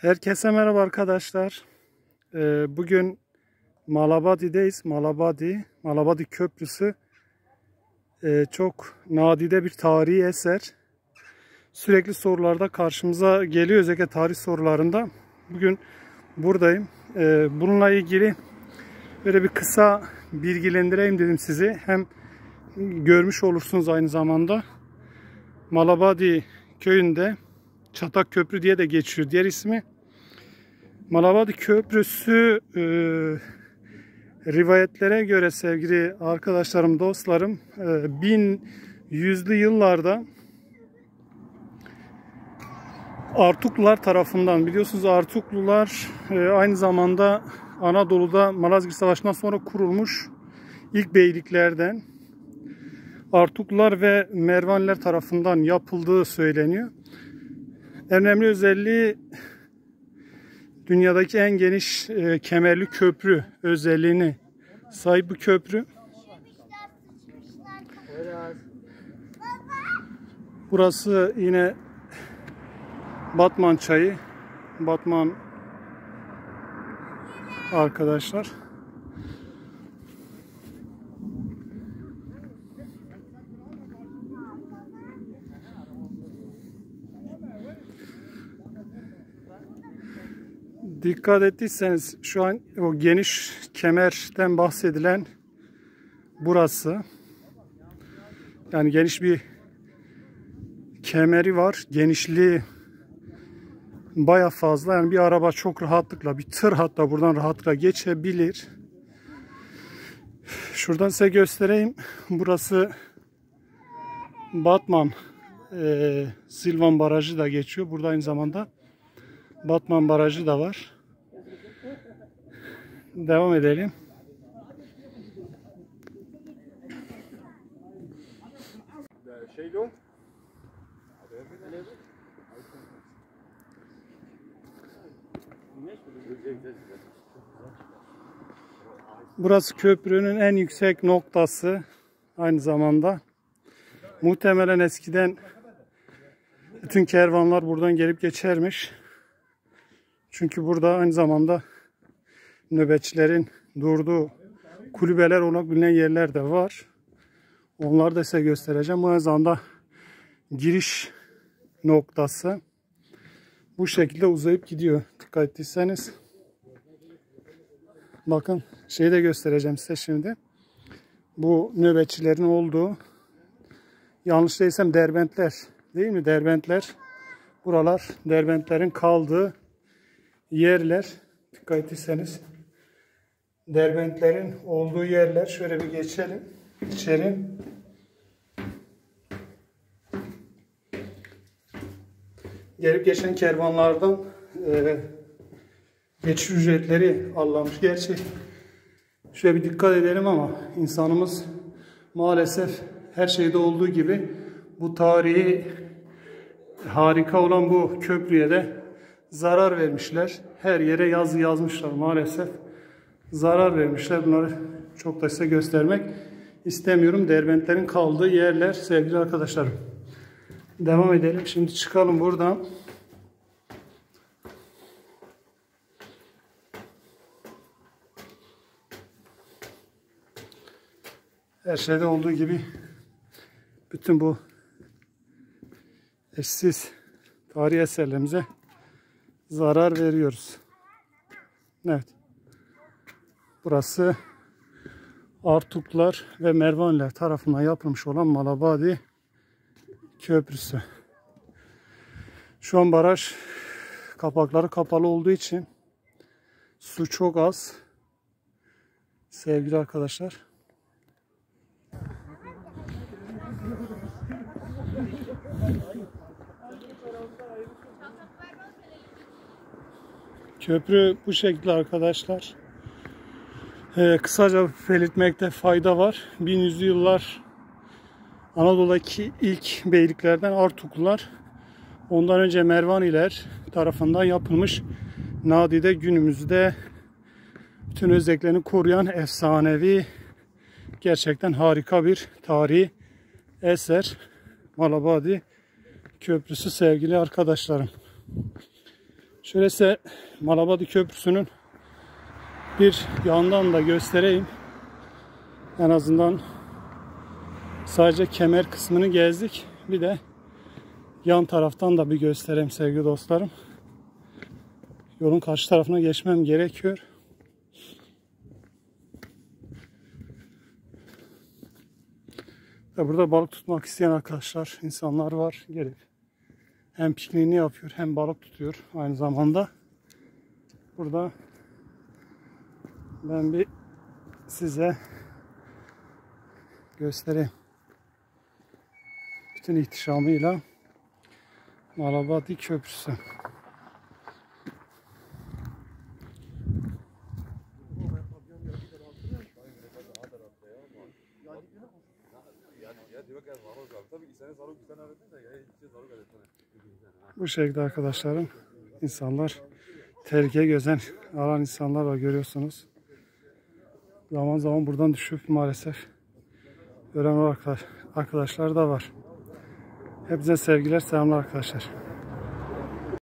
Herkese merhaba arkadaşlar. Ee, bugün Malabadi'deyiz. Malabadi, Malabadi Köprüsü ee, çok nadide bir tarihi eser. Sürekli sorularda karşımıza geliyor özellikle tarih sorularında. Bugün buradayım. Ee, bununla ilgili böyle bir kısa bilgilendireyim dedim sizi. Hem görmüş olursunuz aynı zamanda. Malabadi köyünde Çatak Köprü diye de geçiyor. Diğer ismi Malabadi Köprüsü e, rivayetlere göre sevgili arkadaşlarım, dostlarım e, bin yüzlü yıllarda Artuklular tarafından biliyorsunuz Artuklular e, aynı zamanda Anadolu'da Malazgirt Savaşı'ndan sonra kurulmuş ilk beyliklerden Artuklular ve Mervanler tarafından yapıldığı söyleniyor. En önemli özelliği dünyadaki en geniş e, kemerli köprü özelliğini sahip bu köprü. Burası yine Batman çayı. Batman arkadaşlar. Dikkat ettiyseniz şu an o geniş kemerden bahsedilen burası. Yani geniş bir kemeri var. Genişliği baya fazla. Yani bir araba çok rahatlıkla, bir tır hatta buradan rahatlıkla geçebilir. Şuradan size göstereyim. Burası Batman e, Silvan Barajı da geçiyor. Burada aynı zamanda Batman Barajı da var. Devam edelim. Burası köprünün en yüksek noktası. Aynı zamanda. Muhtemelen eskiden bütün kervanlar buradan gelip geçermiş. Çünkü burada aynı zamanda nöbetçilerin durduğu kulübeler olarak bilinen yerler de var. Onları da size göstereceğim. Aynı zamanda giriş noktası. Bu şekilde uzayıp gidiyor. Dikkat ettiyseniz. Bakın şeyi de göstereceğim size şimdi. Bu nöbetçilerin olduğu yanlış değilsem derbentler değil mi? Derbentler. Buralar derbentlerin kaldığı yerler. Dikkat ettiyseniz derbentlerin olduğu yerler. Şöyle bir geçelim. içeri. Gelip geçen kervanlardan e, geçiş ücretleri alınmış. Gerçi şöyle bir dikkat edelim ama insanımız maalesef her şeyde olduğu gibi bu tarihi harika olan bu köprüye de zarar vermişler. Her yere yazı yazmışlar maalesef. Zarar vermişler. Bunları çok da size göstermek istemiyorum. Derbentlerin kaldığı yerler sevgili arkadaşlarım. Devam edelim. Şimdi çıkalım buradan. Her şeyde olduğu gibi bütün bu eşsiz tarihi eserlerimize zarar veriyoruz. Evet. Burası Artuklar ve Mervanler tarafından yapılmış olan Malabadi Köprüsü. Şu an baraj kapakları kapalı olduğu için su çok az. Sevgili arkadaşlar. Köprü bu şekilde arkadaşlar. Ee, kısaca belirtmekte fayda var. 1100'lü yıllar Anadolu'daki ilk beyliklerden Artuklular. Ondan önce Mervaniler tarafından yapılmış nadide günümüzde bütün özelliklerini koruyan efsanevi gerçekten harika bir tarihi eser. Malabadi Köprüsü sevgili arkadaşlarım. Şöyle size Malabadi Köprüsü'nün bir yandan da göstereyim. En azından sadece kemer kısmını gezdik. Bir de yan taraftan da bir göstereyim sevgili dostlarım. Yolun karşı tarafına geçmem gerekiyor. Burada balık tutmak isteyen arkadaşlar, insanlar var. Gelip hem pikniğini yapıyor hem balık tutuyor aynı zamanda. Burada ben bir size göstereyim. Bütün ihtişamıyla Malabadi Köprüsü. Bu şekilde arkadaşlarım insanlar tehlike gözen alan insanlar var görüyorsunuz. Zaman zaman buradan düşüp maalesef ölen arkadaşlar da var. Hepinize sevgiler, selamlar arkadaşlar.